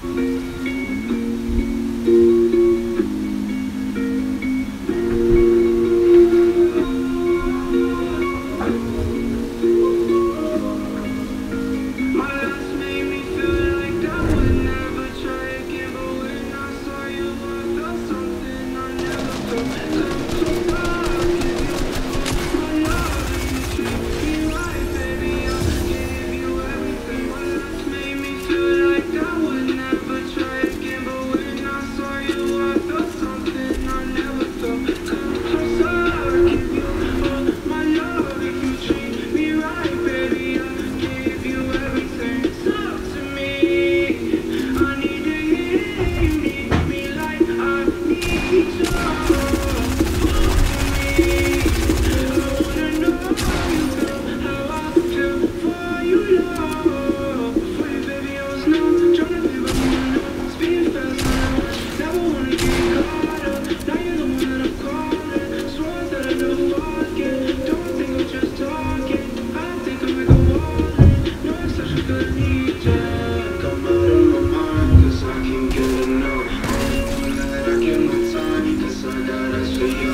I don't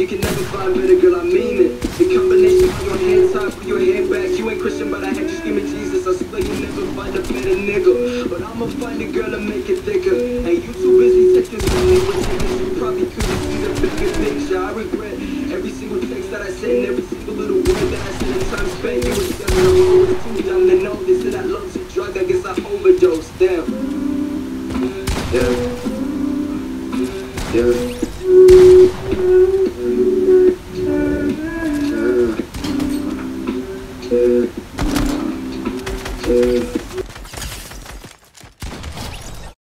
You can never find better, girl, I mean it. The combination of your your head back. You ain't Christian, but I had you screaming Jesus. I swear you never find a better nigga. But I'ma find a girl and make it thicker. And you too busy texting niggas. You probably couldn't see the bigger picture. I regret every single text that I sent, every single little word that I said in time spent. You was and I was too young to know this. And I love some drug, I guess I overdosed. Damn. Yeah. Yeah. Uh.